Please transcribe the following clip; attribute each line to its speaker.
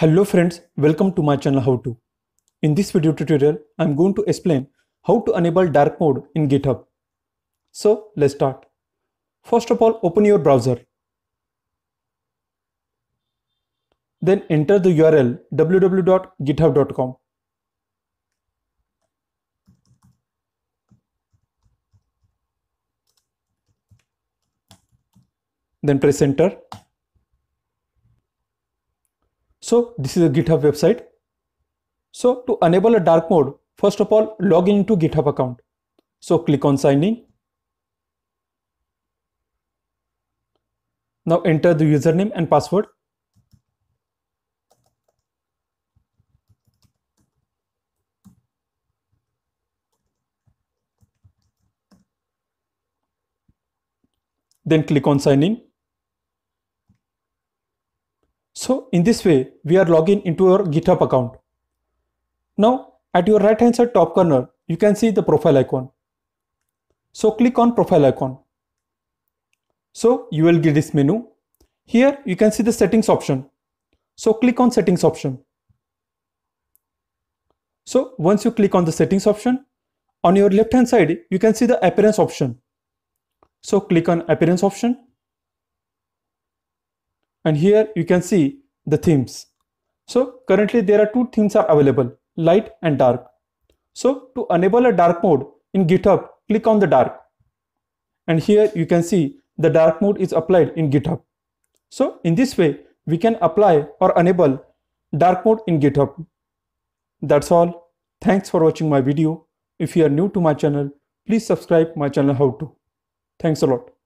Speaker 1: Hello friends, welcome to my channel How To. In this video tutorial, I'm going to explain how to enable dark mode in GitHub. So let's start. First of all, open your browser. Then enter the URL www.github.com. Then press enter. So this is a GitHub website. So to enable a dark mode, first of all, log in to GitHub account. So click on sign in. Now enter the username and password. Then click on sign in. So in this way, we are logging into our GitHub account. Now at your right hand side top corner, you can see the profile icon. So click on profile icon. So you will get this menu. Here you can see the settings option. So click on settings option. So once you click on the settings option, on your left hand side, you can see the appearance option. So click on appearance option and here you can see the themes. So currently there are two themes are available, light and dark. So to enable a dark mode in GitHub, click on the dark. And here you can see the dark mode is applied in GitHub. So in this way, we can apply or enable dark mode in GitHub. That's all. Thanks for watching my video. If you are new to my channel, please subscribe my channel how to. Thanks a lot.